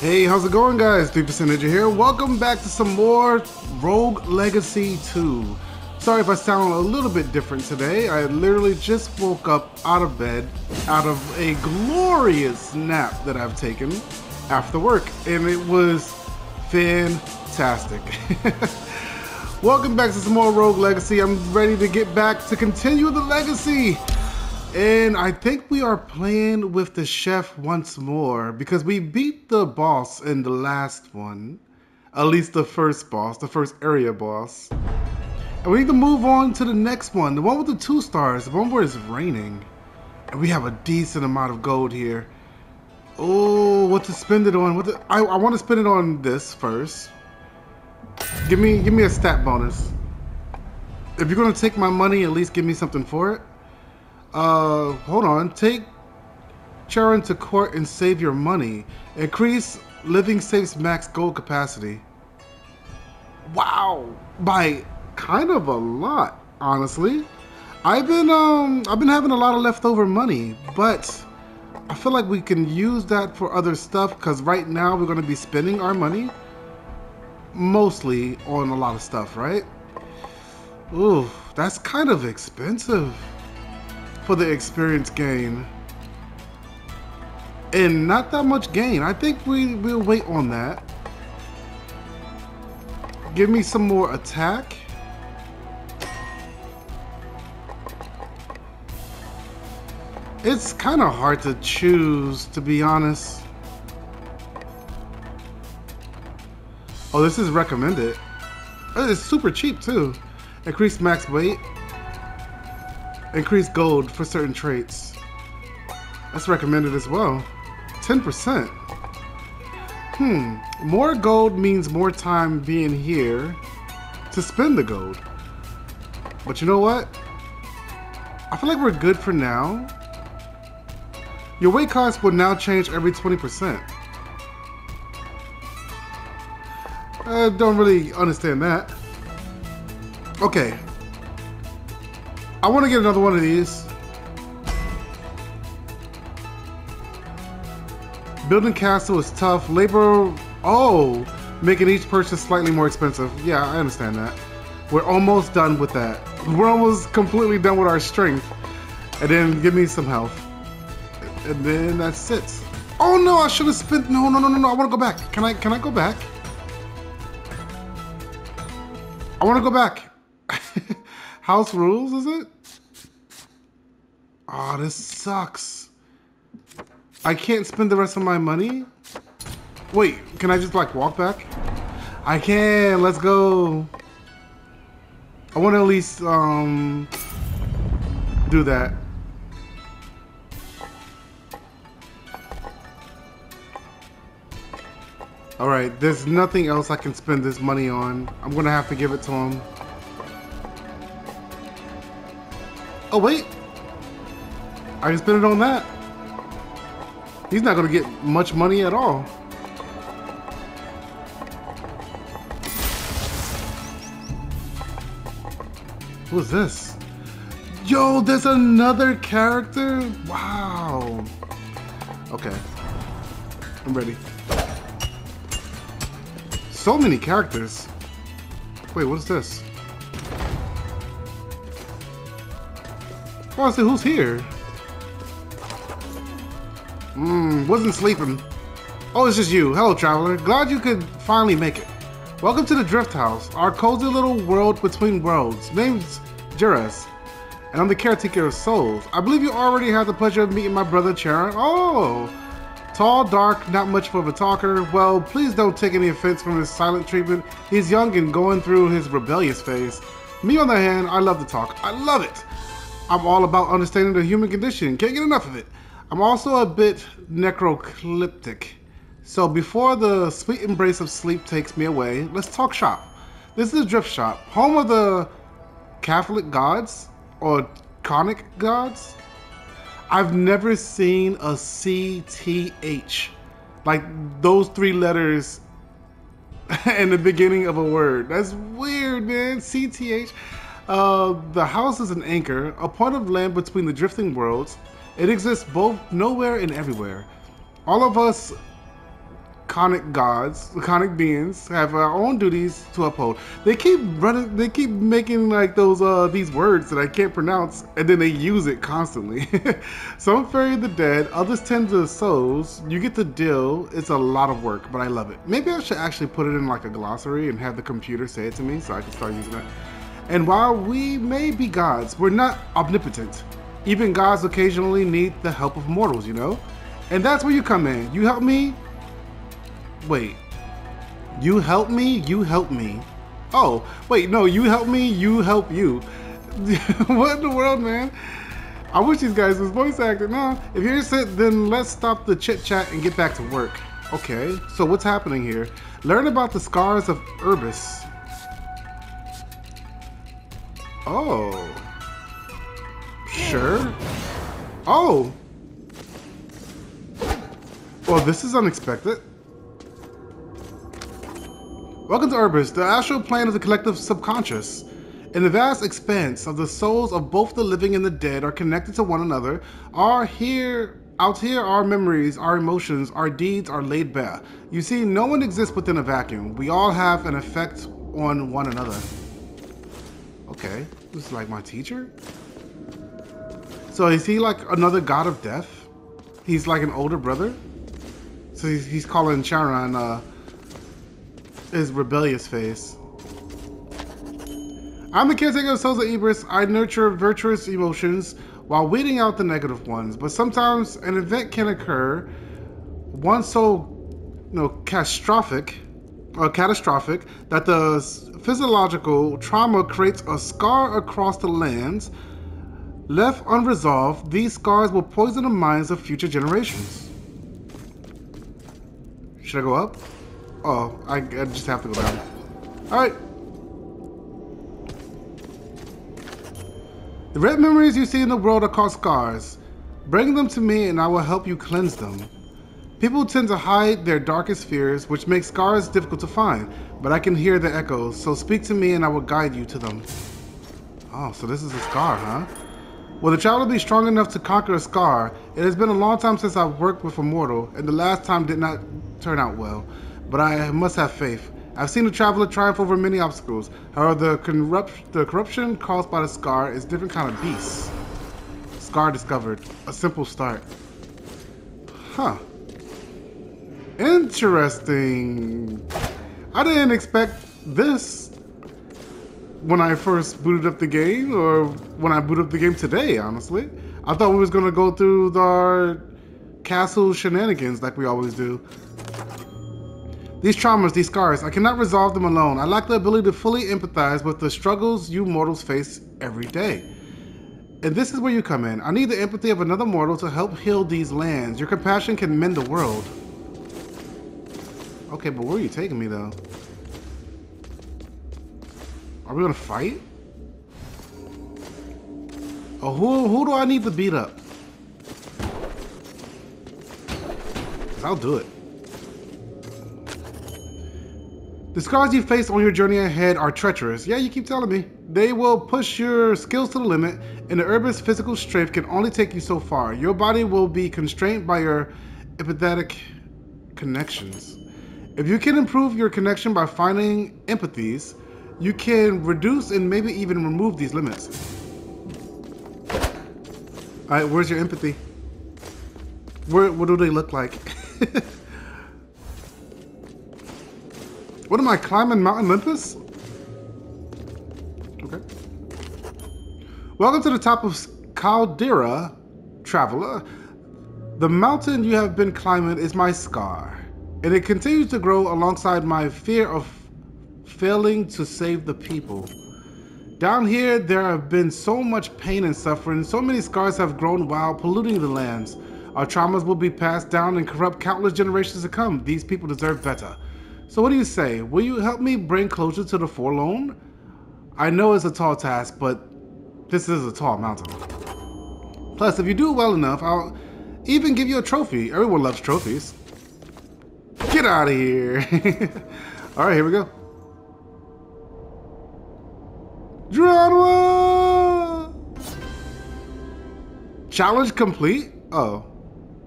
Hey, how's it going guys? 3% Ninja here. Welcome back to some more Rogue Legacy 2. Sorry if I sound a little bit different today. I literally just woke up out of bed out of a glorious nap that I've taken after work and it was fantastic. Welcome back to some more Rogue Legacy. I'm ready to get back to continue the legacy. And I think we are playing with the chef once more because we beat the boss in the last one. At least the first boss, the first area boss. And we need to move on to the next one, the one with the two stars, the one where it's raining. And we have a decent amount of gold here. Oh, what to spend it on? What to, I, I want to spend it on this first. Give me give me a stat bonus. If you're gonna take my money, at least give me something for it. Uh, hold on. Take Charon to court and save your money. Increase living safe's max gold capacity. Wow, by kind of a lot, honestly. I've been um I've been having a lot of leftover money, but I feel like we can use that for other stuff because right now we're going to be spending our money mostly on a lot of stuff, right? Ooh, that's kind of expensive for the experience gain. And not that much gain. I think we will wait on that. Give me some more attack. It's kind of hard to choose, to be honest. Oh, this is recommended. It's super cheap too. Increased max weight. Increase gold for certain traits. That's recommended as well. 10%. Hmm. More gold means more time being here to spend the gold. But you know what? I feel like we're good for now. Your weight cost will now change every 20%. I don't really understand that. Okay, I want to get another one of these. Building castle is tough. Labor, oh, making each purchase slightly more expensive. Yeah, I understand that. We're almost done with that. We're almost completely done with our strength. And then give me some health. And then that's it. Oh no, I should have spent, no, no, no, no, no, I want to go back. Can I, can I go back? I want to go back. House rules, is it? Oh, this sucks. I can't spend the rest of my money? Wait, can I just like walk back? I can, let's go. I want to at least um, do that. Alright, there's nothing else I can spend this money on. I'm gonna have to give it to him. Oh, wait. I can spend it on that. He's not going to get much money at all. Who's this? Yo, there's another character? Wow. Okay. I'm ready. So many characters. Wait, what is this? Oh, who's here. Mmm, wasn't sleeping. Oh, it's just you. Hello, traveler. Glad you could finally make it. Welcome to the Drift House, our cozy little world between worlds. Name's Juras, and I'm the caretaker of souls. I believe you already had the pleasure of meeting my brother Charon. Oh, tall, dark, not much of a talker. Well, please don't take any offense from his silent treatment. He's young and going through his rebellious phase. Me, on the hand, I love to talk. I love it. I'm all about understanding the human condition. Can't get enough of it. I'm also a bit necroclyptic. So before the sweet embrace of sleep takes me away, let's talk shop. This is a Drift Shop, home of the Catholic gods or conic gods. I've never seen a CTH, like those three letters in the beginning of a word. That's weird, man. CTH. Uh, the house is an anchor, a point of land between the drifting worlds. It exists both nowhere and everywhere. All of us conic gods, conic beings, have our own duties to uphold. They keep running, they keep making like those uh these words that I can't pronounce, and then they use it constantly. Some ferry the dead, others tend to the souls. You get the deal. It's a lot of work, but I love it. Maybe I should actually put it in like a glossary and have the computer say it to me so I can start using it. And while we may be gods, we're not omnipotent. Even gods occasionally need the help of mortals, you know? And that's where you come in. You help me. Wait. You help me, you help me. Oh, wait, no, you help me, you help you. what in the world, man? I wish these guys was voice acting. No, if you're sit, then let's stop the chit chat and get back to work. Okay, so what's happening here? Learn about the scars of Urbis. Oh. Sure. Oh, well, this is unexpected. Welcome to Urbis, the astral plane of the collective subconscious. In the vast expanse of the souls of both the living and the dead are connected to one another, are here out here our memories, our emotions, our deeds are laid bare. You see, no one exists within a vacuum. We all have an effect on one another. Okay, this is like my teacher? So is he like another god of death? He's like an older brother? So he's, he's calling Charon uh, his rebellious face. I'm the caretaker of souls of Ibris. I nurture virtuous emotions while weeding out the negative ones. But sometimes an event can occur, one so you know, catastrophic, or catastrophic that the physiological trauma creates a scar across the lands. Left unresolved, these scars will poison the minds of future generations. Should I go up? Oh, I, I just have to go down. Alright. The red memories you see in the world are called scars. Bring them to me and I will help you cleanse them. People tend to hide their darkest fears, which makes scars difficult to find, but I can hear the echoes, so speak to me and I will guide you to them. Oh, so this is a scar, huh? Will the child be strong enough to conquer a scar? It has been a long time since I've worked with a mortal, and the last time did not turn out well. But I must have faith. I've seen a traveler triumph over many obstacles. However, the, the corruption caused by the scar is different kind of beast. Scar discovered. A simple start. Huh. Interesting. I didn't expect this when I first booted up the game, or when I booted up the game today, honestly. I thought we was gonna go through our castle shenanigans like we always do. These traumas, these scars, I cannot resolve them alone. I lack the ability to fully empathize with the struggles you mortals face every day. And this is where you come in. I need the empathy of another mortal to help heal these lands. Your compassion can mend the world. Okay, but where are you taking me though? Are we gonna fight? Oh, who, who do I need to beat up? I'll do it. The scars you face on your journey ahead are treacherous. Yeah, you keep telling me. They will push your skills to the limit, and the Urbis physical strength can only take you so far. Your body will be constrained by your empathetic connections. If you can improve your connection by finding empathies, you can reduce and maybe even remove these limits. Alright, where's your empathy? Where, what do they look like? what am I, climbing Mount Olympus? Okay. Welcome to the top of Caldera, traveler. The mountain you have been climbing is my scar, and it continues to grow alongside my fear of failing to save the people. Down here, there have been so much pain and suffering, so many scars have grown while polluting the lands. Our traumas will be passed down and corrupt countless generations to come. These people deserve better. So what do you say? Will you help me bring closure to the forlorn? I know it's a tall task, but this is a tall mountain. Plus, if you do well enough, I'll even give you a trophy. Everyone loves trophies. Get out of here. All right, here we go. Dranwa! Challenge complete? Oh.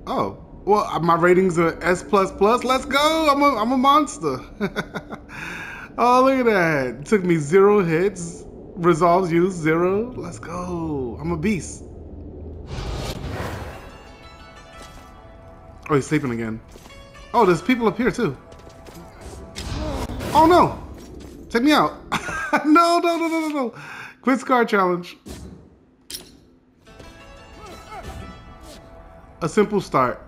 Oh. Well, uh, my ratings are S plus plus. Let's go. I'm a I'm a monster. oh, look at that. It took me zero hits. Resolves used zero. Let's go. I'm a beast. Oh, he's sleeping again. Oh, there's people up here too. Oh no! Take me out. no, no, no, no, no, no. Quit scar challenge. A simple start.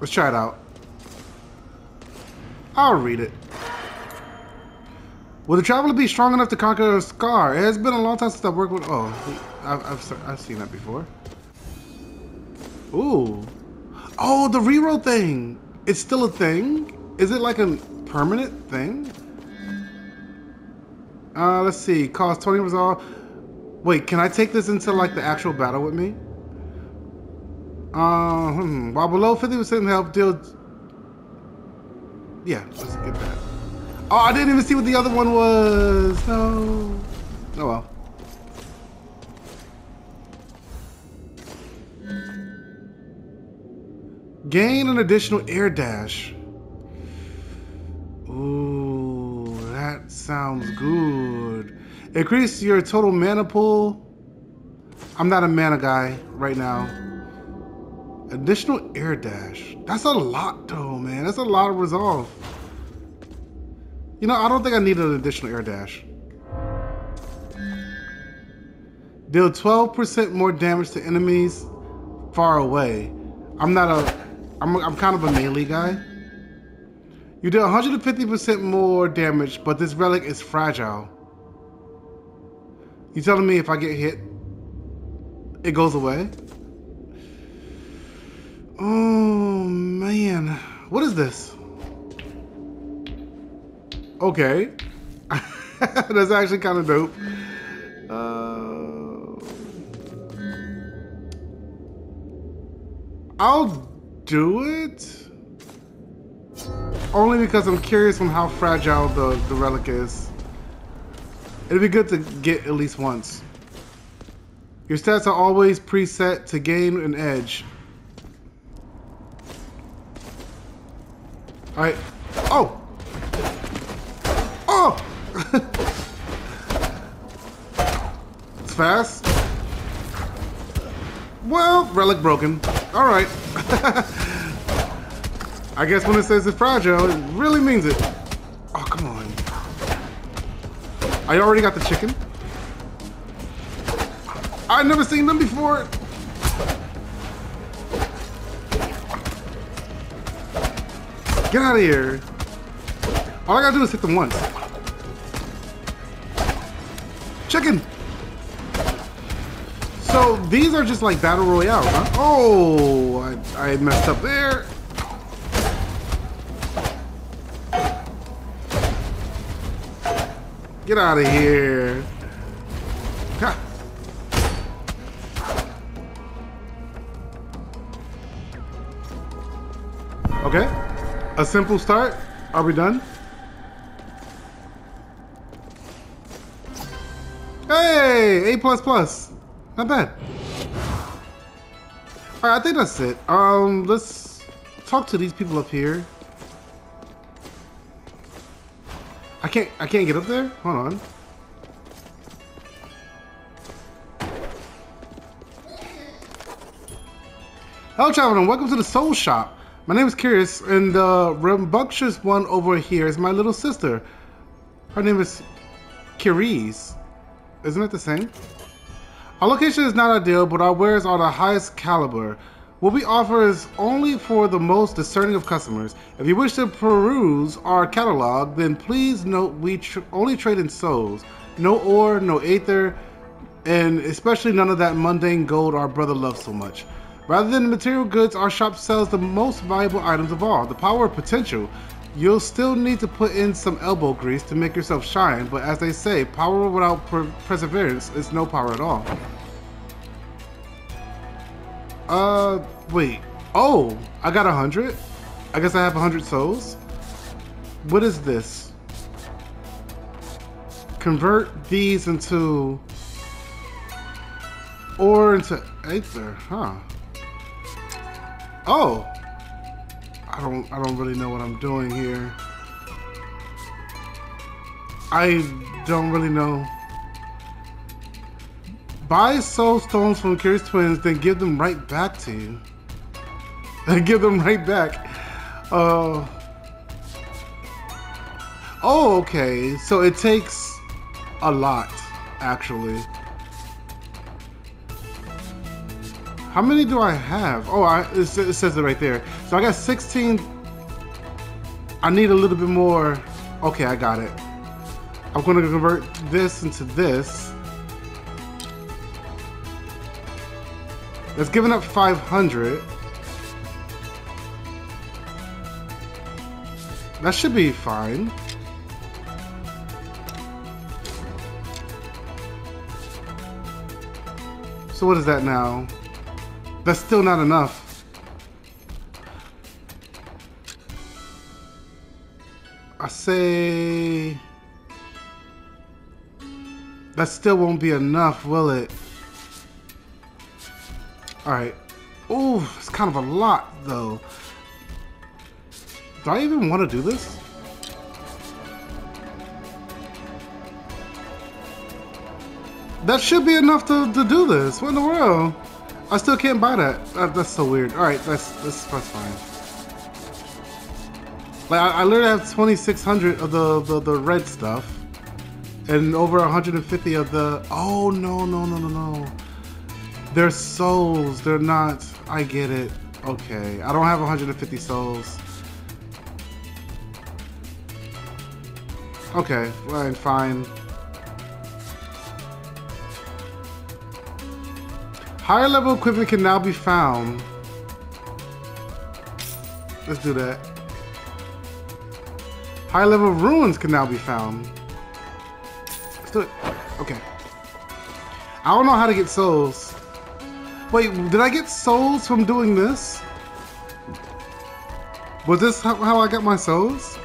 Let's try it out. I'll read it. Will the traveler be strong enough to conquer a scar? It has been a long time since I've worked with... Oh, I've, I've, I've seen that before. Ooh. Oh, the reroll thing. It's still a thing? Is it like a permanent thing? Uh, let's see. Cost 20 resolve. Wait, can I take this into like the actual battle with me? Uh, hmm. While below 50% health, deal... Yeah, let's get that. Oh, I didn't even see what the other one was. No. Oh well. Gain an additional air dash. Ooh, that sounds good. Increase your total mana pool. I'm not a mana guy right now. Additional air dash. That's a lot though, man. That's a lot of resolve. You know, I don't think I need an additional air dash. Deal 12% more damage to enemies far away. I'm not a I'm, I'm kind of a melee guy. You do 150% more damage, but this relic is fragile. You telling me if I get hit, it goes away? Oh, man. What is this? Okay. That's actually kind of dope. Uh, I'll do it. Only because I'm curious on how fragile the, the relic is. It'd be good to get at least once. Your stats are always preset to gain an edge. Alright. Oh! Oh! it's fast. Well, relic broken. Alright. I guess when it says it's fragile, it really means it. Oh, come on. I already got the chicken. I've never seen them before. Get out of here. All I gotta do is hit them once. Chicken! So these are just like battle royale, huh? Oh, I, I messed up there. Get out of here. Ha. Okay, a simple start. Are we done? Hey, A++. plus plus. Not bad. Alright, I think that's it. Um, let's talk to these people up here. I can't, I can't get up there? Hold on. Hello, traveler, welcome to the Soul Shop. My name is Curious, and the rambunctious one over here is my little sister. Her name is Curies. Isn't it the same? Our location is not ideal, but our wares are the highest caliber. What we offer is only for the most discerning of customers. If you wish to peruse our catalog, then please note we tr only trade in souls. No ore, no aether, and especially none of that mundane gold our brother loves so much. Rather than material goods, our shop sells the most valuable items of all, the power of potential. You'll still need to put in some elbow grease to make yourself shine, but as they say, power without per perseverance is no power at all. Uh, wait. Oh, I got a hundred? I guess I have a hundred souls? What is this? Convert these into... Or into Aether, huh? Oh! I don't I don't really know what I'm doing here. I don't really know. Buy soul stones from Curious Twins, then give them right back to you. And give them right back. Uh Oh, okay. So it takes a lot, actually. How many do I have? Oh, I, it, says it right there. So I got 16. I need a little bit more. Okay, I got it. I'm going to convert this into this. That's giving up 500. That should be fine. So what is that now? That's still not enough. I say... That still won't be enough, will it? Alright. Oh, it's kind of a lot, though. Do I even want to do this? That should be enough to, to do this. What in the world? I still can't buy that. that that's so weird. All right, that's that's, that's fine. Like I, I literally have 2,600 of the, the the red stuff, and over 150 of the. Oh no no no no no! They're souls. They're not. I get it. Okay, I don't have 150 souls. Okay, fine, fine. Higher level equipment can now be found. Let's do that. High level ruins can now be found. Let's do it. Okay. I don't know how to get souls. Wait, did I get souls from doing this? Was this how, how I got my souls?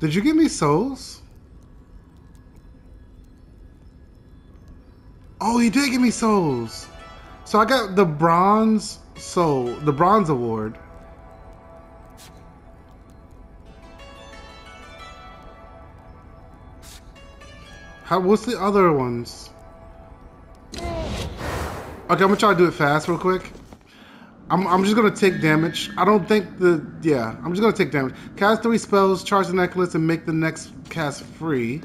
Did you give me souls? Oh, he did give me souls. So I got the bronze soul, the bronze award. How, what's the other ones? Okay, I'm gonna try to do it fast real quick. I'm, I'm just gonna take damage. I don't think the, yeah, I'm just gonna take damage. Cast three spells, charge the necklace, and make the next cast free.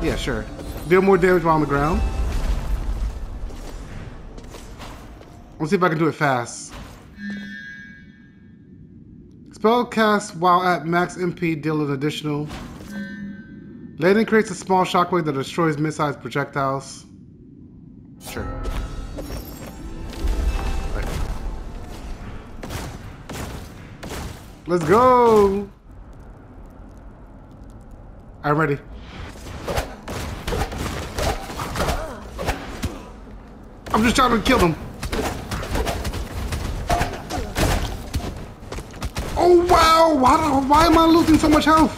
Yeah, sure. Deal more damage while on the ground. Let's see if I can do it fast. Spell cast while at max MP, deal an additional. Landing creates a small shockwave that destroys mid-sized projectiles. Sure. Right. Let's go! I'm ready. I'm just trying to kill them. Oh wow! Why, why am I losing so much health?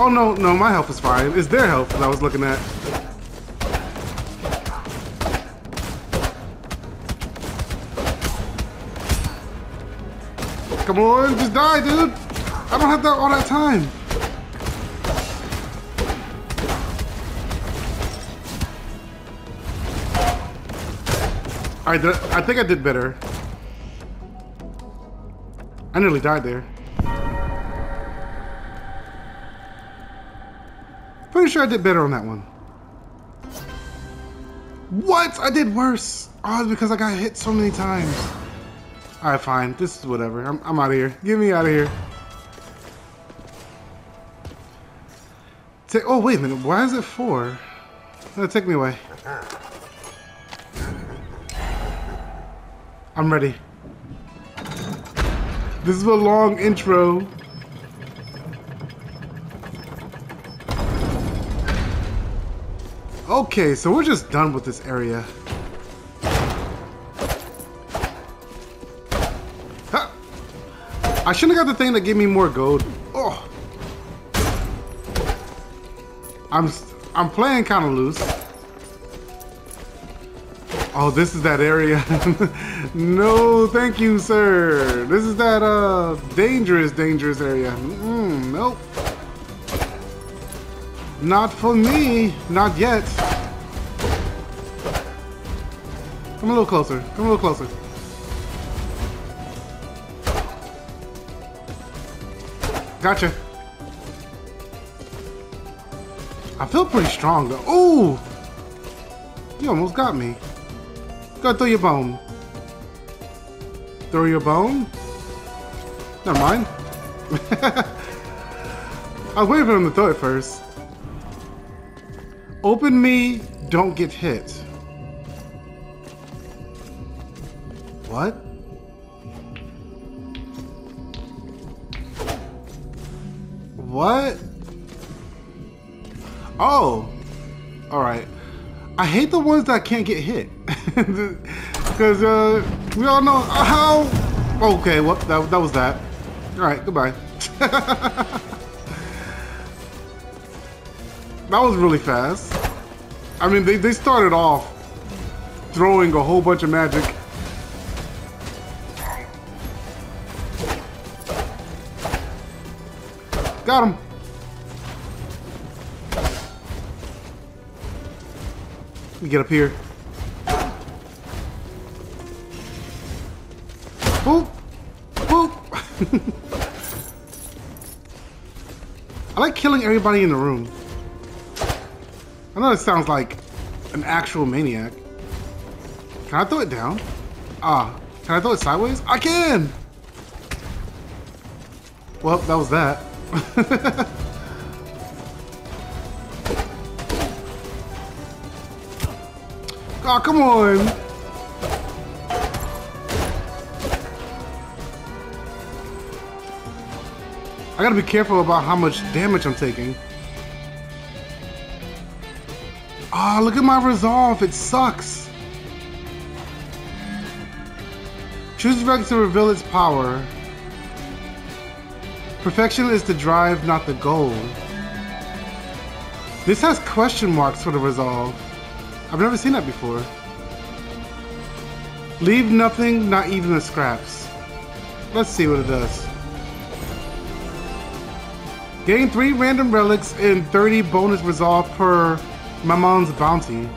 Oh no, no, my health is fine. It's their health that I was looking at. Come on, just die, dude. I don't have that all that time. I, I think I did better. I nearly died there. Pretty sure I did better on that one. What? I did worse. Oh, it's because I got hit so many times. Alright, fine. This is whatever. I'm, I'm out of here. Get me out of here. Take, oh, wait a minute. Why is it four? That'll take me away. Uh-huh. I'm ready. This is a long intro. Okay, so we're just done with this area. I shouldn't have got the thing that gave me more gold. Oh. I'm I'm playing kind of loose. Oh, this is that area. no, thank you, sir. This is that uh dangerous, dangerous area. Mm, nope. Not for me. Not yet. Come a little closer. Come a little closer. Gotcha. I feel pretty strong though. Ooh! You almost got me. Go throw your bone. Throw your bone? Never mind. I was waiting for him to throw it first. Open me, don't get hit. What? What? Oh. Alright. I hate the ones that can't get hit. Because uh, we all know how... Okay, well, that, that was that. Alright, goodbye. that was really fast. I mean, they, they started off throwing a whole bunch of magic. Got him. Let me get up here. Like killing everybody in the room. I know it sounds like an actual maniac. Can I throw it down? Ah, can I throw it sideways? I can! Well, that was that. oh, come on! I gotta be careful about how much damage I'm taking. Ah, oh, look at my resolve. It sucks. Choose Vex to reveal its power. Perfection is the drive, not the goal. This has question marks for the resolve. I've never seen that before. Leave nothing, not even the scraps. Let's see what it does. Gain 3 random relics and 30 bonus resolve per Mammon's Bounty.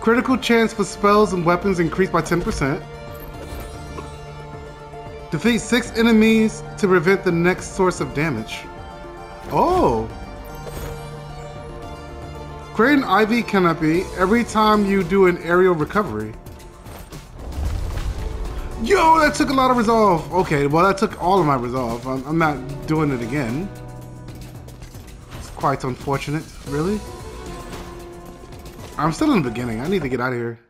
Critical chance for spells and weapons increased by 10%. Defeat six enemies to prevent the next source of damage. Oh! Create an Ivy canopy every time you do an aerial recovery. Yo, that took a lot of resolve. Okay, well that took all of my resolve. I'm, I'm not doing it again. It's quite unfortunate, really. I'm still in the beginning. I need to get out of here.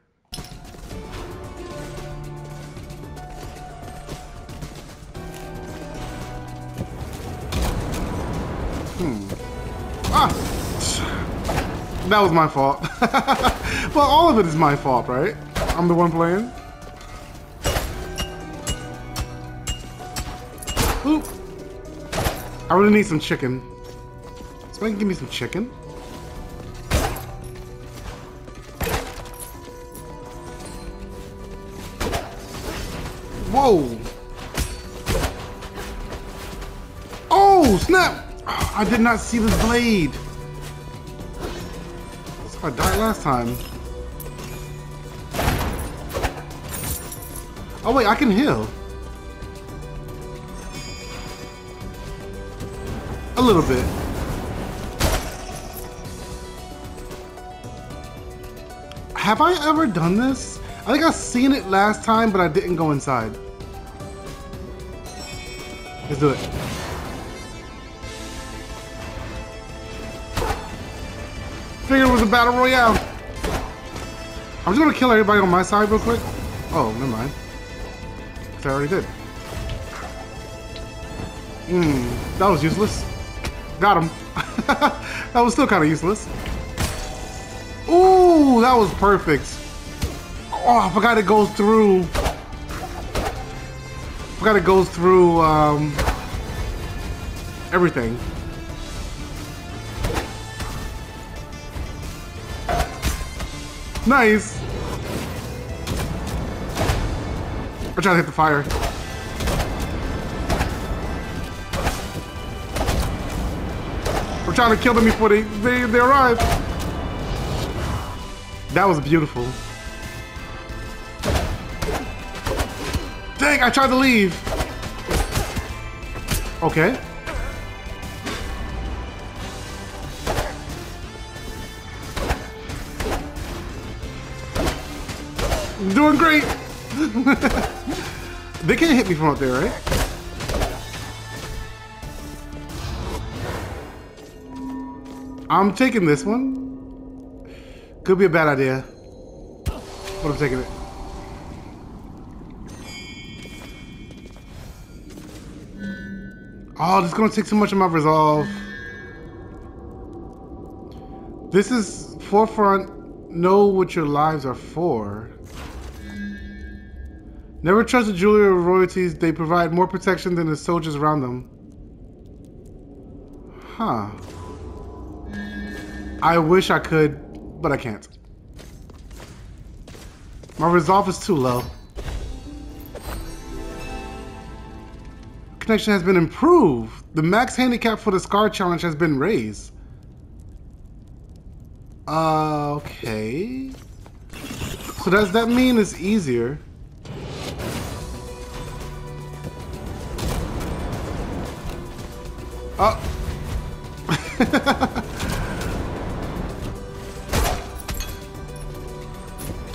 Hmm. Ah! That was my fault. well, all of it is my fault, right? I'm the one playing. I really need some chicken. Somebody can give me some chicken? Whoa! Oh, snap! I did not see this blade. I died last time. Oh wait, I can heal. Little bit. Have I ever done this? I think I've seen it last time, but I didn't go inside. Let's do it. Figured it was a battle royale. I'm just gonna kill everybody on my side real quick. Oh, never mind. I already did. Hmm, that was useless. Got him. that was still kind of useless. Ooh, that was perfect. Oh, I forgot it goes through. Forgot it goes through um, everything. Nice. I'm trying to hit the fire. Trying to kill them before they, they, they arrive. That was beautiful. Dang, I tried to leave. Okay. Doing great. they can't hit me from up there, right? I'm taking this one. Could be a bad idea. But I'm taking it. Oh, this is gonna take so much of my resolve. This is forefront. Know what your lives are for. Never trust the jewelry or royalties. They provide more protection than the soldiers around them. Huh. I wish I could, but I can't. My resolve is too low. Connection has been improved. The max handicap for the Scar Challenge has been raised. Uh, okay. So does that mean it's easier? Oh.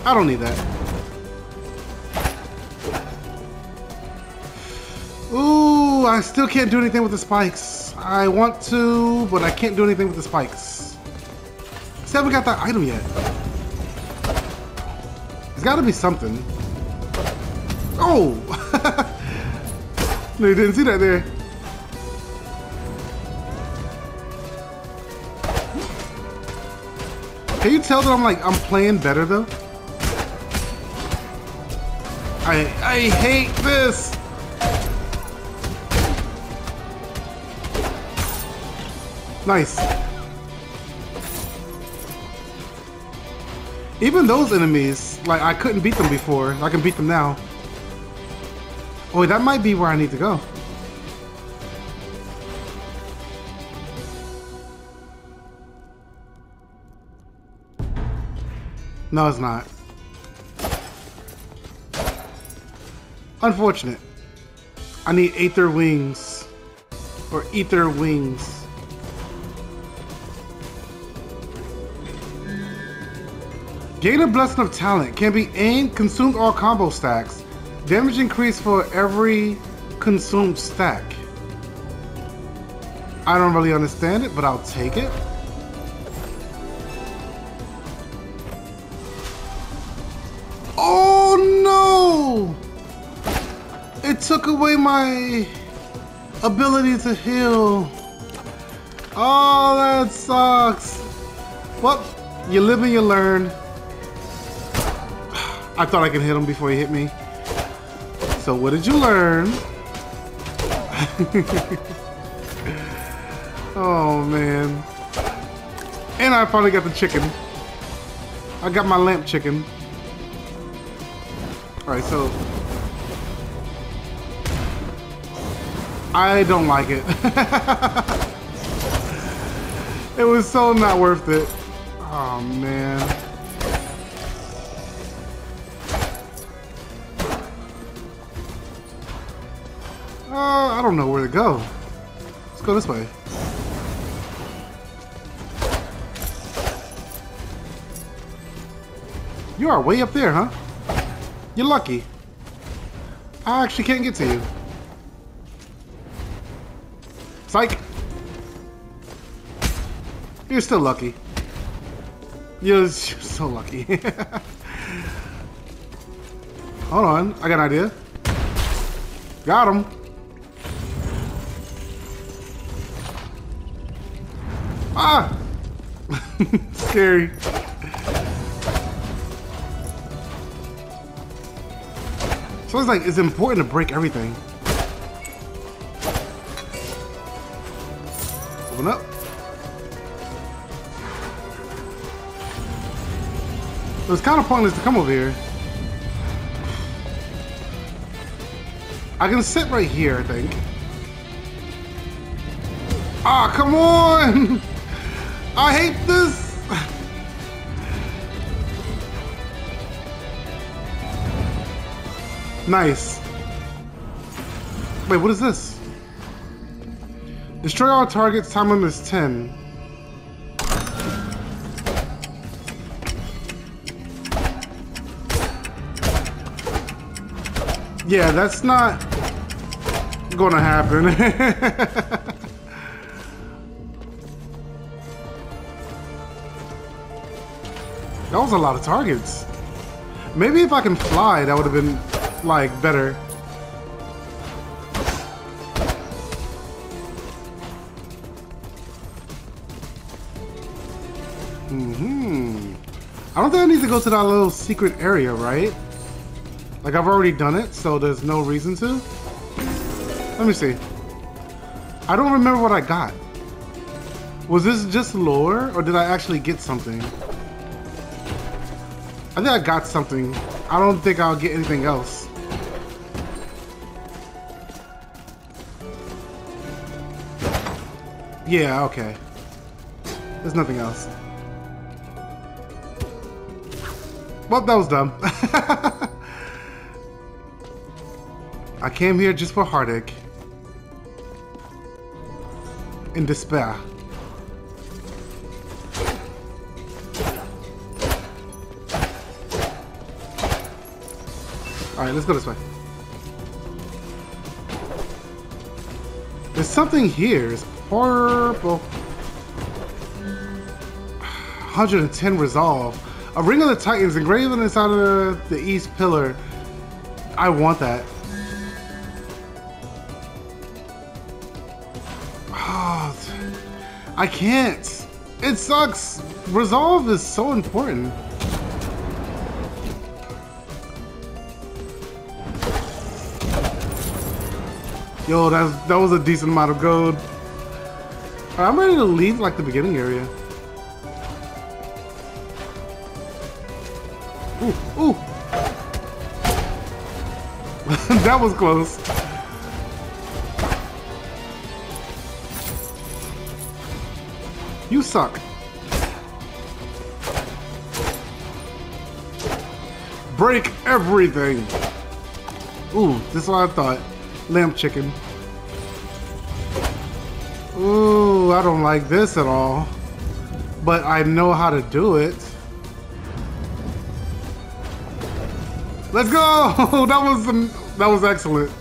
I don't need that. Ooh, I still can't do anything with the spikes. I want to, but I can't do anything with the spikes. Still haven't got that item yet. There's gotta be something. Oh! no, you didn't see that there. Can you tell that I'm like, I'm playing better though? I, I hate this! Nice. Even those enemies, like I couldn't beat them before. I can beat them now. Oh, that might be where I need to go. No, it's not. Unfortunate. I need Aether Wings. Or Ether Wings. Gain a Blessing of Talent. Can be aimed, consumed all combo stacks. Damage increase for every consumed stack. I don't really understand it, but I'll take it. Away my ability to heal. Oh, that sucks. Well, you live and you learn. I thought I could hit him before he hit me. So what did you learn? oh, man. And I finally got the chicken. I got my lamp chicken. Alright, so I don't like it. it was so not worth it. Oh, man. Uh, I don't know where to go. Let's go this way. You are way up there, huh? You're lucky. I actually can't get to you. Psych! You're still lucky. You're, so lucky. Hold on, I got an idea. Got him. Ah! Scary. So it's like, it's important to break everything. It was kind of pointless to come over here. I can sit right here, I think. Ah, come on! I hate this! nice. Wait, what is this? Destroy all targets, time limit is 10. Yeah, that's not gonna happen. that was a lot of targets. Maybe if I can fly, that would have been, like, better. Mm-hmm. I don't think I need to go to that little secret area, right? Like, I've already done it, so there's no reason to. Let me see. I don't remember what I got. Was this just lore, or did I actually get something? I think I got something. I don't think I'll get anything else. Yeah, okay. There's nothing else. Well, that was dumb. I came here just for heartache. In despair. Alright, let's go this way. There's something here. It's purple. 110 resolve. A ring of the Titans engraved inside of the, the east pillar. I want that. I can't. It sucks. Resolve is so important. Yo, that that was a decent amount of gold. I'm ready to leave like the beginning area. Ooh, ooh. that was close. Suck. Break everything. Ooh, this is what I thought. Lamb chicken. Ooh, I don't like this at all. But I know how to do it. Let's go! that was that was excellent.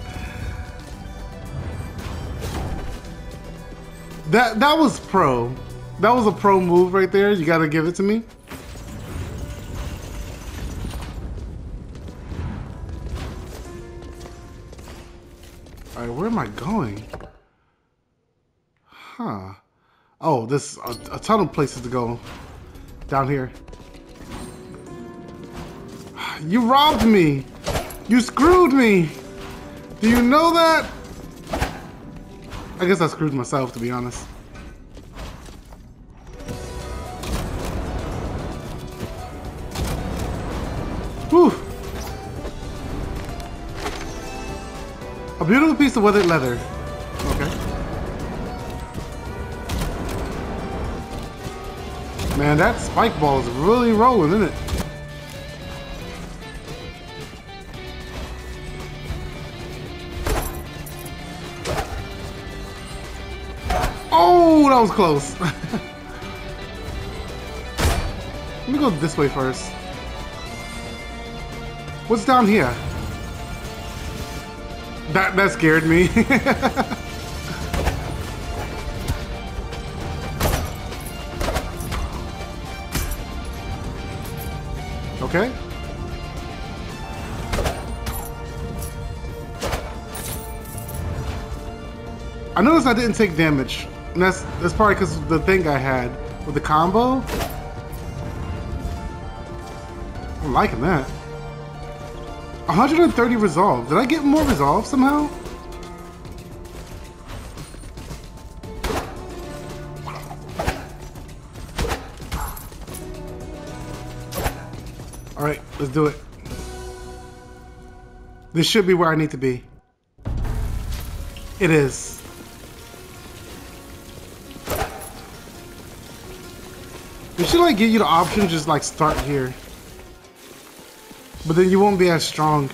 That that was pro. That was a pro move right there. You gotta give it to me. Alright, where am I going? Huh. Oh, there's a, a ton of places to go. Down here. You robbed me! You screwed me! Do you know that? I guess I screwed myself, to be honest. Beautiful piece of weathered leather. Okay. Man, that spike ball is really rolling, isn't it? Oh, that was close. Let me go this way first. What's down here? That that scared me. okay. I noticed I didn't take damage. And that's that's probably because of the thing I had with the combo. I'm liking that. 130 resolve. Did I get more resolve somehow? Alright, let's do it. This should be where I need to be. It is. They should like give you the option just like start here. But then you won't be as strong.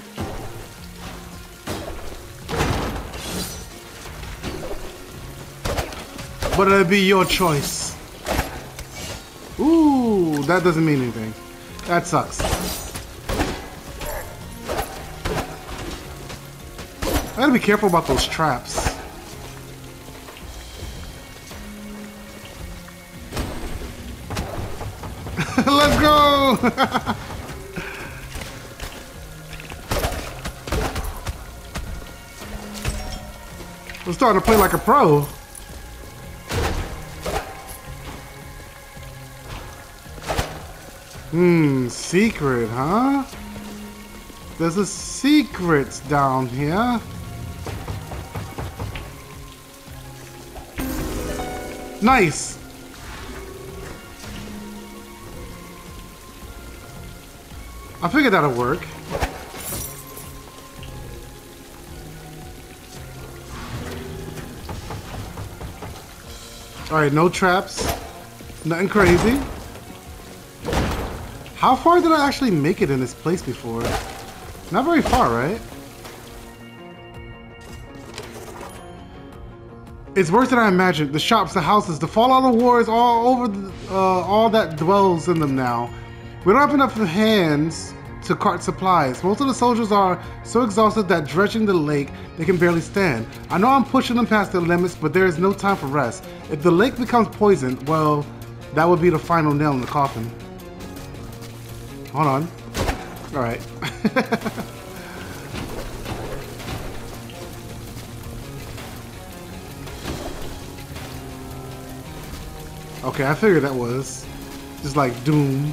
But it'll be your choice. Ooh, that doesn't mean anything. That sucks. I gotta be careful about those traps. Let's go! I'm starting to play like a pro. Hmm, secret, huh? There's a secret down here. Nice! I figured that'll work. Alright, no traps. Nothing crazy. How far did I actually make it in this place before? Not very far, right? It's worse than I imagined. The shops, the houses, the fallout of wars, all over, the, uh, all that dwells in them now. We don't have enough hands to cart supplies. Most of the soldiers are so exhausted that dredging the lake, they can barely stand. I know I'm pushing them past their limits, but there is no time for rest. If the lake becomes poisoned, well, that would be the final nail in the coffin. Hold on. Alright. Okay, I figured that was just like Doom.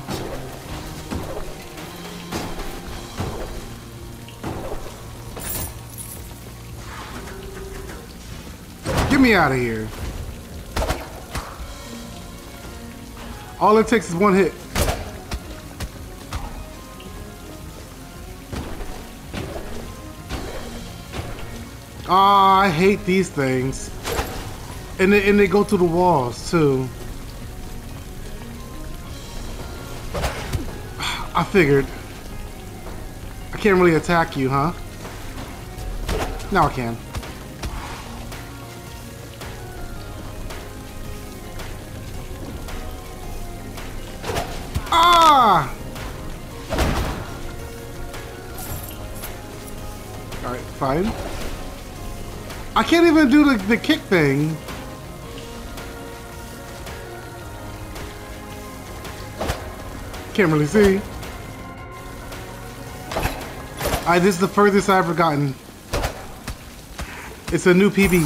Me out of here. All it takes is one hit. Ah, oh, I hate these things. And they, and they go through the walls too. I figured. I can't really attack you, huh? Now I can. Fine. I can't even do the, the kick thing. Can't really see. I, this is the furthest I've ever gotten. It's a new PB.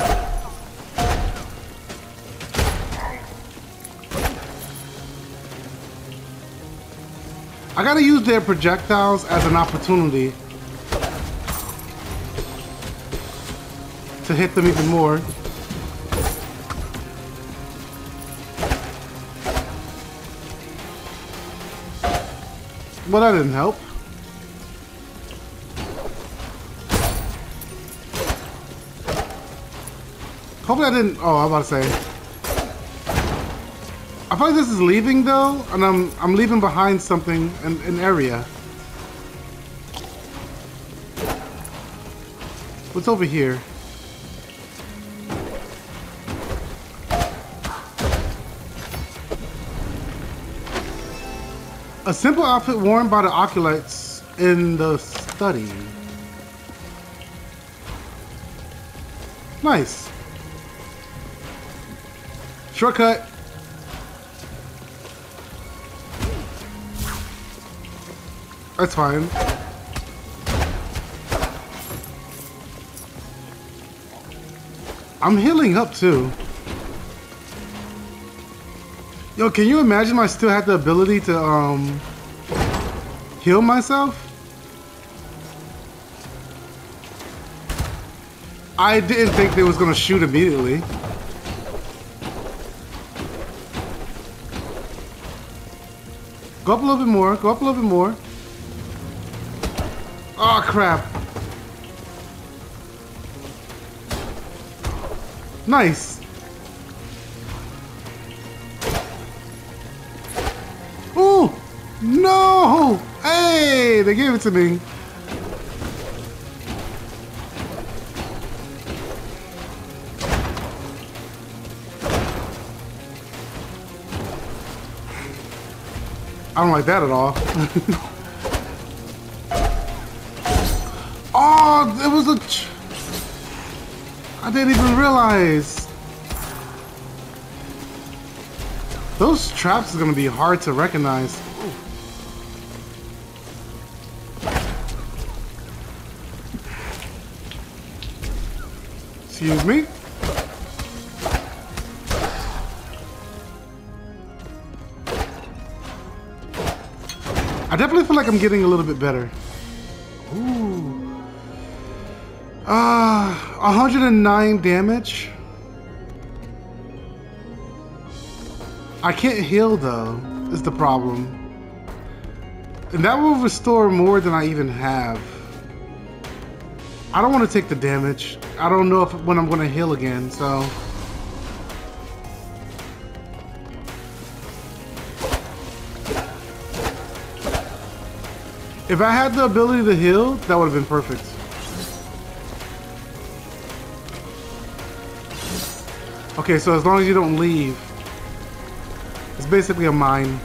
I gotta use their projectiles as an opportunity to hit them even more. Well, that didn't help. Hopefully I didn't... Oh, I was about to say. I feel like this is leaving, though, and I'm I'm leaving behind something, an, an area. What's over here? A simple outfit worn by the Oculites in the study. Nice. Shortcut. That's fine. I'm healing up too. Yo, can you imagine I still had the ability to um heal myself? I didn't think they was gonna shoot immediately. Go up a little bit more. Go up a little bit more. Oh crap. Nice. They gave it to me. I don't like that at all. oh, it was a... I didn't even realize. Those traps are to be hard to recognize. Excuse me? I definitely feel like I'm getting a little bit better. Ooh. Uh, 109 damage. I can't heal though, is the problem. And that will restore more than I even have. I don't want to take the damage. I don't know if when I'm going to heal again, so... If I had the ability to heal, that would have been perfect. Okay, so as long as you don't leave, it's basically a mine.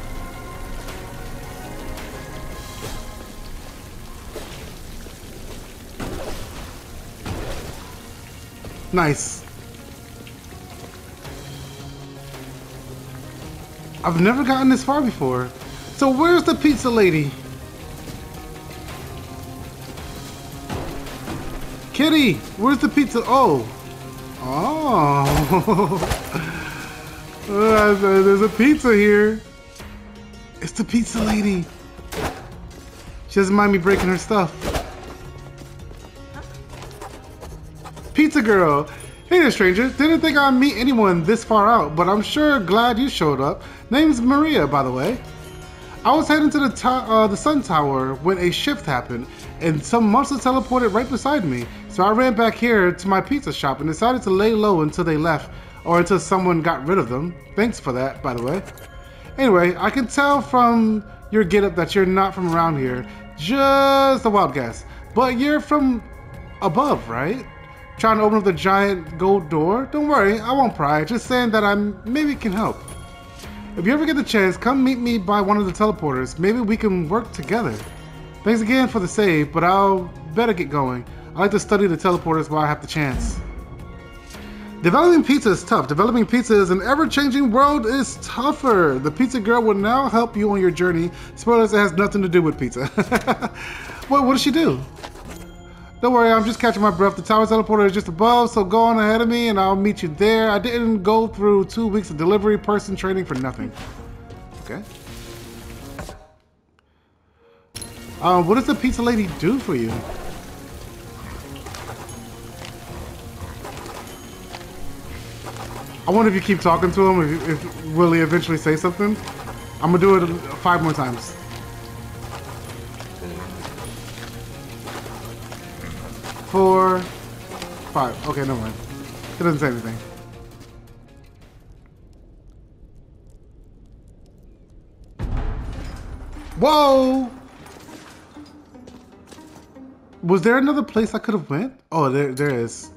Nice. I've never gotten this far before. So where's the pizza lady? Kitty, where's the pizza? Oh. Oh. uh, there's a pizza here. It's the pizza lady. She doesn't mind me breaking her stuff. Pizza girl. Hey there, stranger. Didn't think I'd meet anyone this far out, but I'm sure glad you showed up. Name's Maria, by the way. I was heading to the, uh, the Sun Tower when a shift happened, and some monster teleported right beside me. So I ran back here to my pizza shop and decided to lay low until they left, or until someone got rid of them. Thanks for that, by the way. Anyway, I can tell from your getup that you're not from around here. Just a wild guess. But you're from above, right? Trying to open up the giant gold door? Don't worry, I won't pry. Just saying that I maybe can help. If you ever get the chance, come meet me by one of the teleporters. Maybe we can work together. Thanks again for the save, but I'll better get going. I like to study the teleporters while I have the chance. Developing pizza is tough. Developing pizza in an ever-changing world is tougher. The pizza girl will now help you on your journey. Spoilers, it has nothing to do with pizza. what, what does she do? Don't worry, I'm just catching my breath. The tower teleporter is just above, so go on ahead of me and I'll meet you there. I didn't go through two weeks of delivery person training for nothing. Okay. Um, what does the pizza lady do for you? I wonder if you keep talking to him, if, if will he eventually say something? I'm gonna do it five more times. Four, five. Okay, never mind. It doesn't say anything. Whoa! Was there another place I could have went? Oh, there, there is.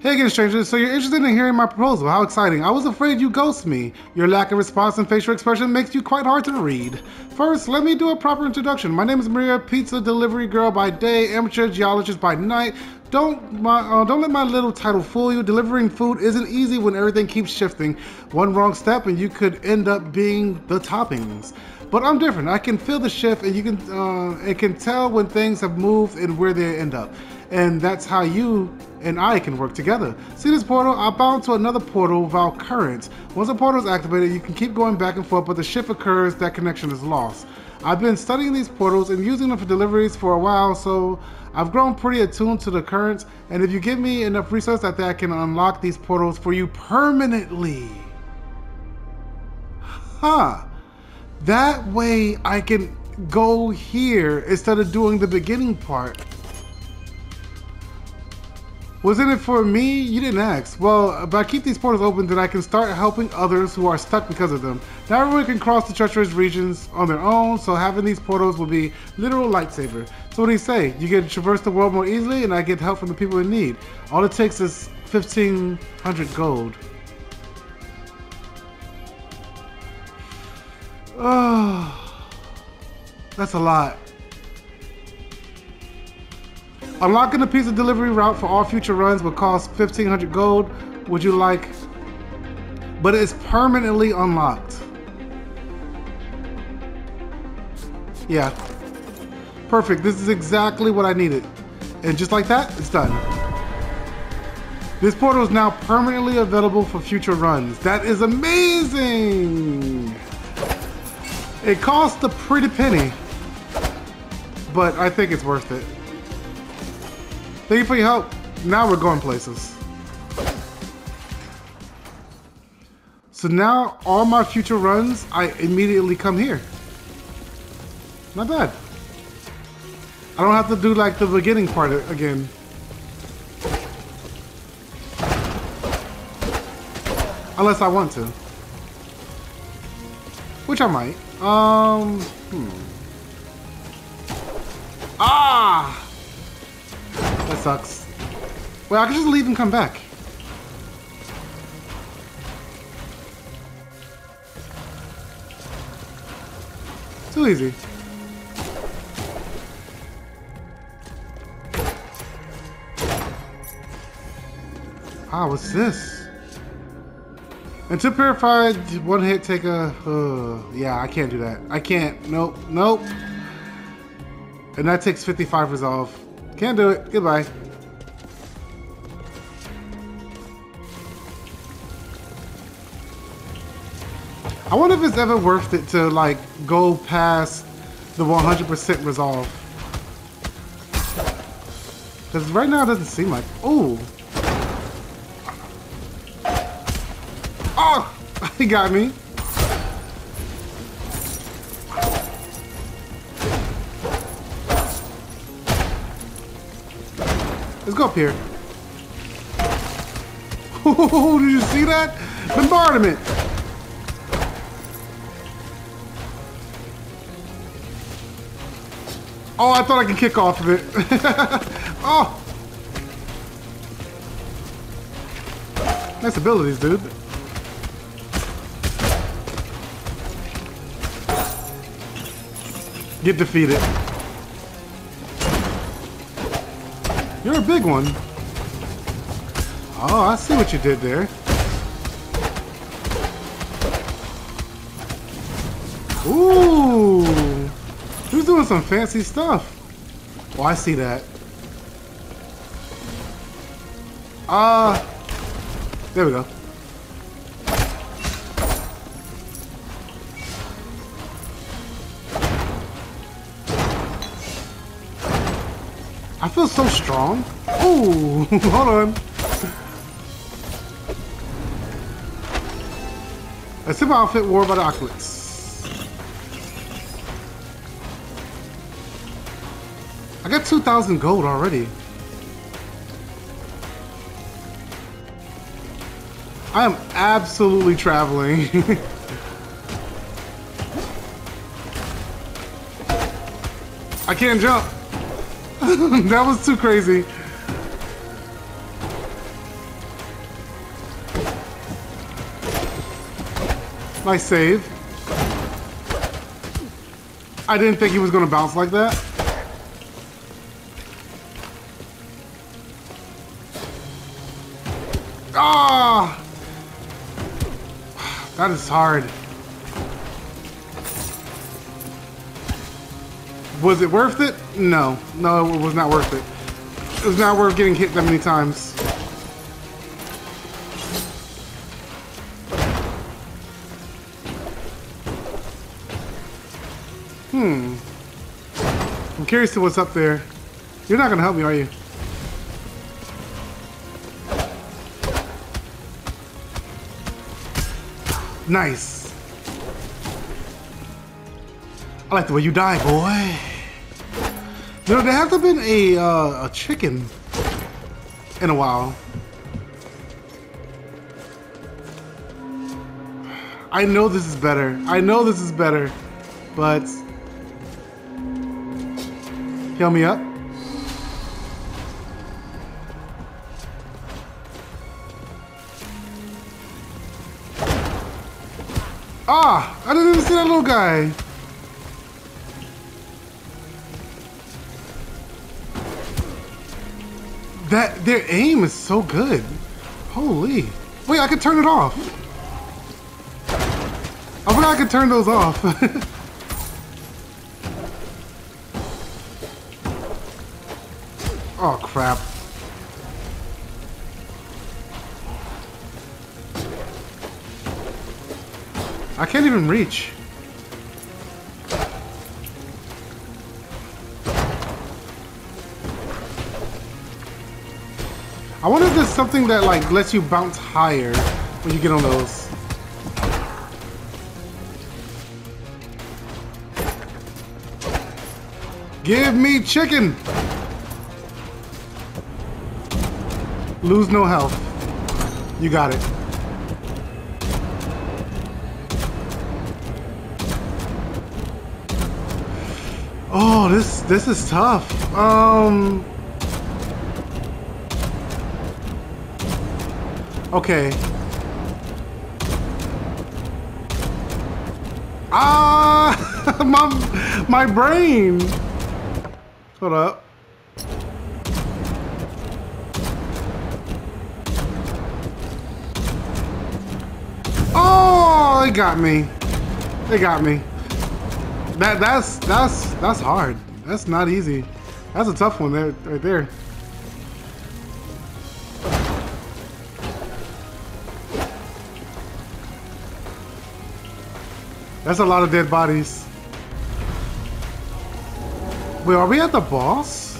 Hey again, stranger. So you're interested in hearing my proposal. How exciting. I was afraid you ghost me. Your lack of response and facial expression makes you quite hard to read. First, let me do a proper introduction. My name is Maria, pizza delivery girl by day, amateur geologist by night. Don't my, uh, don't let my little title fool you. Delivering food isn't easy when everything keeps shifting. One wrong step and you could end up being the toppings. But I'm different. I can feel the shift and you can uh, and can tell when things have moved and where they end up. And that's how you and I can work together. See this portal? I bound to another portal without currents. Once a portal is activated, you can keep going back and forth, but the shift occurs, that connection is lost. I've been studying these portals and using them for deliveries for a while, so I've grown pretty attuned to the currents, and if you give me enough resources, I think I can unlock these portals for you permanently. Huh. That way I can go here instead of doing the beginning part? Wasn't it for me? You didn't ask. Well, if I keep these portals open, then I can start helping others who are stuck because of them. Now everyone can cross the treacherous regions on their own, so having these portals will be literal lightsaber. So what do you say? You get to traverse the world more easily, and I get help from the people in need. All it takes is 1500 gold. Oh, that's a lot. Unlocking the pizza delivery route for all future runs will cost 1500 gold. Would you like? But it's permanently unlocked. Yeah. Perfect. This is exactly what I needed. And just like that, it's done. This portal is now permanently available for future runs. That is amazing! It cost a pretty penny, but I think it's worth it. Thank you for your help. Now we're going places. So now all my future runs, I immediately come here. Not bad. I don't have to do like the beginning part again. Unless I want to. Which I might. Um, hmm. Ah! Sucks. Well, I can just leave and come back. Too easy. Ah, what's this? And Until purified, one hit take a... Uh, yeah, I can't do that. I can't. Nope. Nope. And that takes 55 resolve. Can't do it. Goodbye. I wonder if it's ever worth it to like go past the 100% resolve. Because right now it doesn't seem like... Oh! Oh! He got me. Up here. Oh, did you see that? Bombardment! Oh, I thought I could kick off of it. oh! Nice abilities, dude. Get defeated. You're a big one. Oh, I see what you did there. Ooh! Who's doing some fancy stuff? Oh, I see that. Ah! Uh, there we go. I feel so strong. Ooh, hold on. A simple outfit wore by the Occults. I got 2,000 gold already. I am absolutely traveling. I can't jump. that was too crazy. Nice save. I didn't think he was going to bounce like that. Ah! That is hard. Was it worth it? No. No, it was not worth it. It was not worth getting hit that many times. Hmm. I'm curious to what's up there. You're not gonna help me, are you? Nice. I like the way you die, boy. Know, there hasn't been a, uh, a chicken in a while. I know this is better. I know this is better, but heal me up. Ah, I didn't even see that little guy. That their aim is so good. Holy. Wait, I could turn it off. I forgot I could turn those off. oh crap. I can't even reach. I wonder if there's something that like lets you bounce higher when you get on those. Give me chicken! Lose no health. You got it. Oh, this this is tough. Um Okay. Ah, my my brain. Hold up. Oh, they got me. They got me. That that's that's that's hard. That's not easy. That's a tough one there right there. That's a lot of dead bodies. Wait, are we at the boss?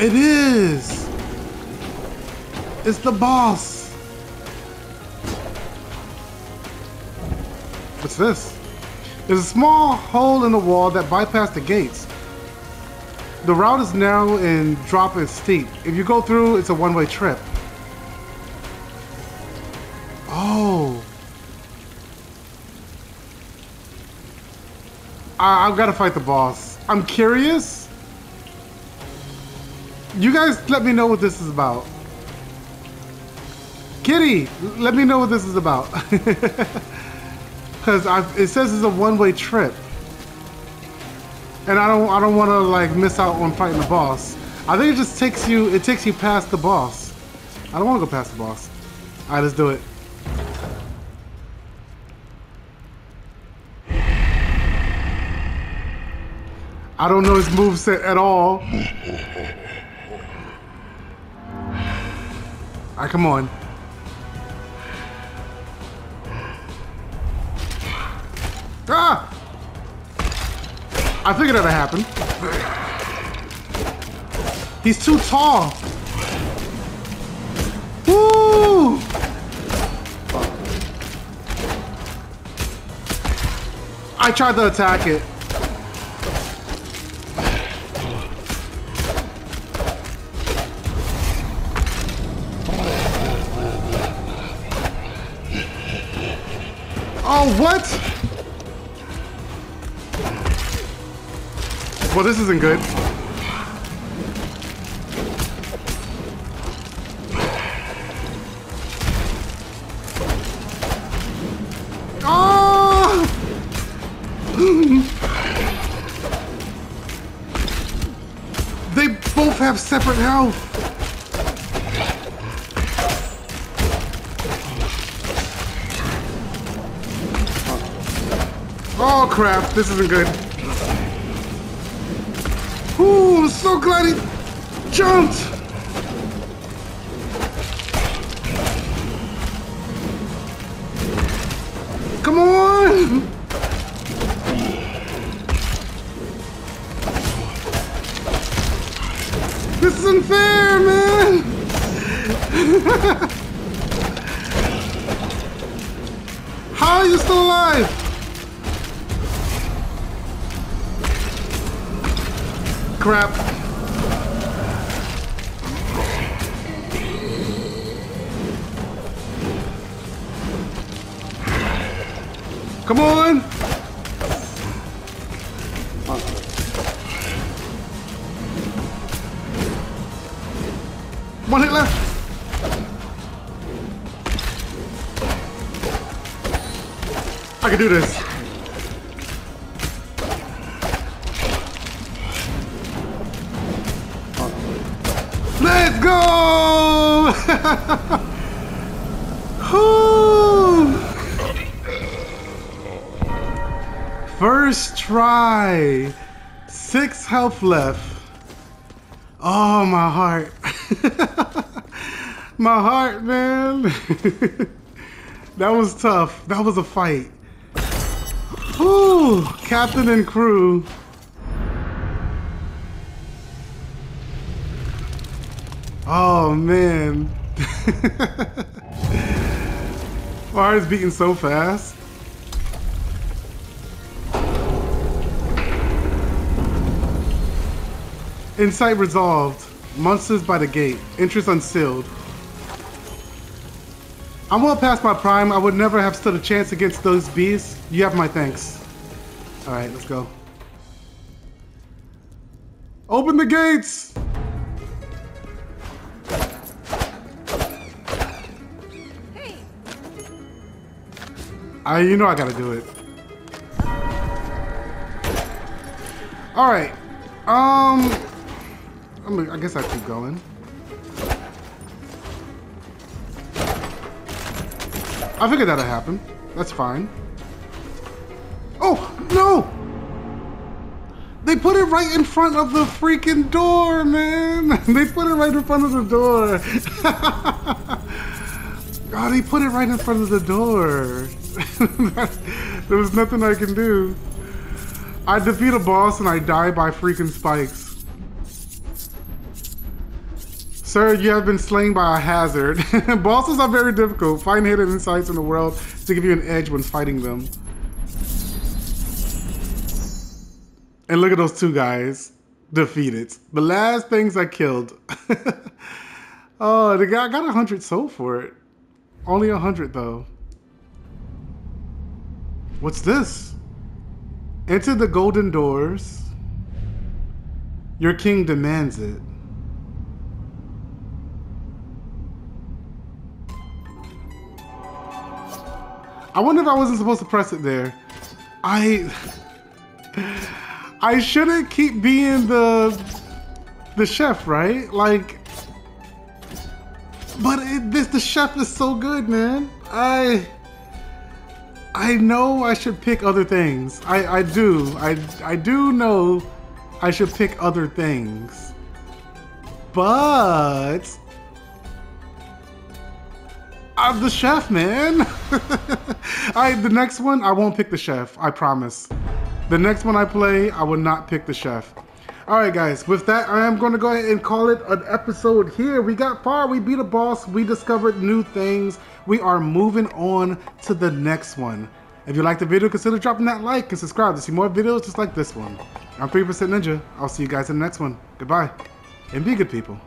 It is! It's the boss! What's this? There's a small hole in the wall that bypassed the gates. The route is narrow and drop is steep. If you go through, it's a one-way trip. I I've got to fight the boss. I'm curious. You guys let me know what this is about. Kitty, let me know what this is about. Cause it says it's a one-way trip. And I don't I don't wanna like miss out on fighting the boss. I think it just takes you it takes you past the boss. I don't wanna go past the boss. Alright, let's do it. I don't know his moveset at all. Alright, come on. Ah! I figured that'd happen. He's too tall. Woo! I tried to attack it. What? Well, this isn't good. Oh! they both have separate health. Crap, this isn't good. Ooh, so glad he jumped! One hit left. I can do this. Let's go! First try. Six health left. Oh, my heart. my heart, man. that was tough. That was a fight. Whew. Captain and crew. Oh, man. is beating so fast. Insight resolved. Monsters by the gate. Interest unsealed. I'm well past my prime. I would never have stood a chance against those beasts. You have my thanks. Alright, let's go. Open the gates! Hey. I, you know I gotta do it. Alright. Um... I guess I keep going. I figured that'd happen. That's fine. Oh, no! They put it right in front of the freaking door, man! they put it right in front of the door! God, they put it right in front of the door! there was nothing I can do. I defeat a boss and I die by freaking spikes. Sir, you have been slain by a hazard. Bosses are very difficult. Find hidden insights in the world to give you an edge when fighting them. And look at those two guys defeated. The last things I killed. oh, the guy got a hundred soul for it. Only a hundred though. What's this? Enter the golden doors. Your king demands it. I wonder if I wasn't supposed to press it there. I... I shouldn't keep being the... The chef, right? Like... But it, this the chef is so good, man. I... I know I should pick other things. I, I do. I, I do know I should pick other things. But I'm the chef, man. All right, the next one I won't pick the chef. I promise. The next one I play, I will not pick the chef. All right, guys. With that, I am going to go ahead and call it an episode here. We got far. We beat a boss. We discovered new things. We are moving on to the next one. If you liked the video, consider dropping that like and subscribe to see more videos just like this one. I'm 3% Ninja. I'll see you guys in the next one. Goodbye. And be good people.